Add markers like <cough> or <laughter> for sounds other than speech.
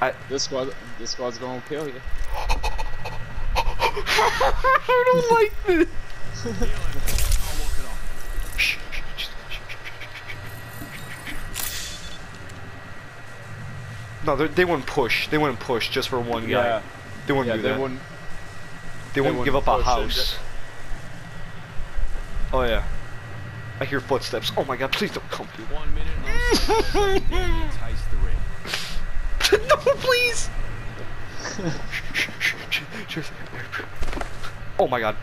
I- This squad, this squad's gonna kill you. <laughs> I don't like this. No, they- they wouldn't push. They wouldn't push just for one guy. Yeah, They wouldn't yeah, do they that. wouldn't. they wouldn't wouldn't give up a house. Oh yeah. I hear footsteps. Oh my god, please don't come through. One minute <laughs> please. <laughs> oh my god.